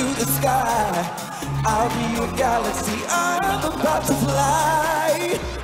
to the sky. I'll be a galaxy. I'm about to fly.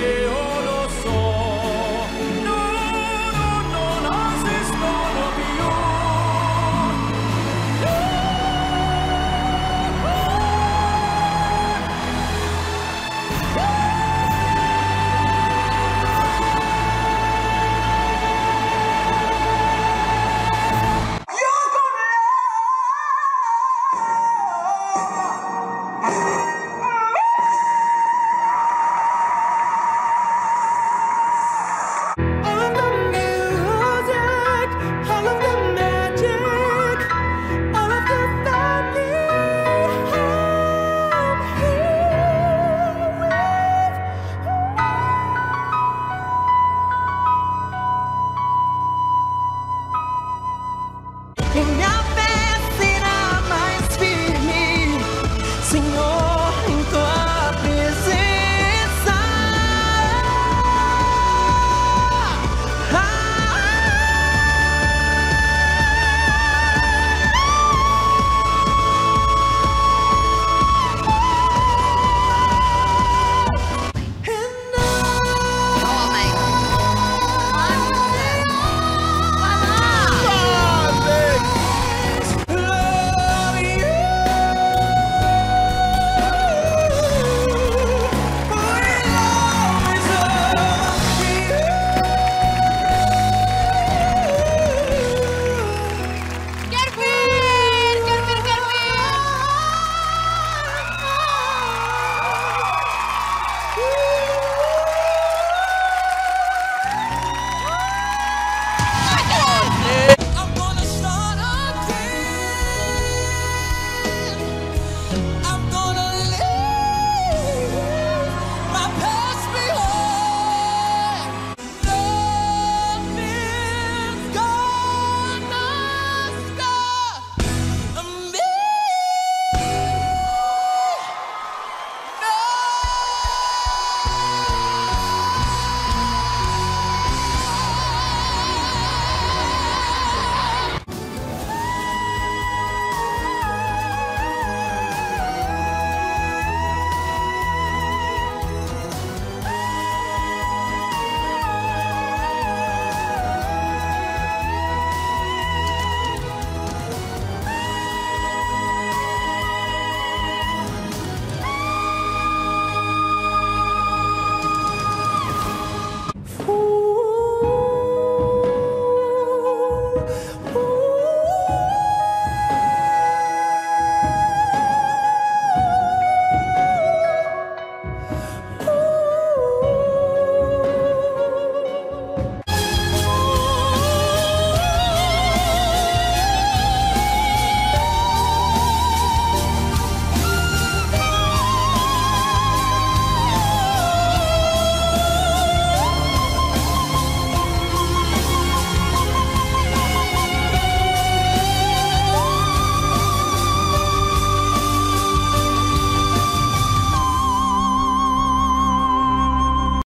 Hey.